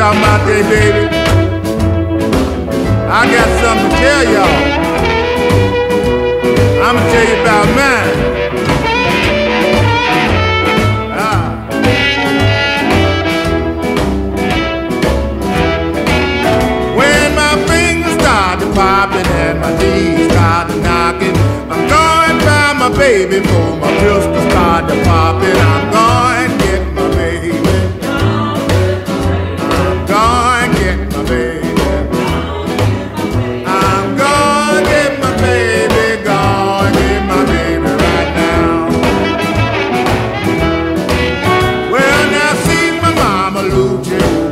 talking about there, baby. I got something to tell y'all. I'ma tell you about mine. Ah. When my fingers start to and my knees start to knocking, I'm going by my baby for my pistol. Yeah.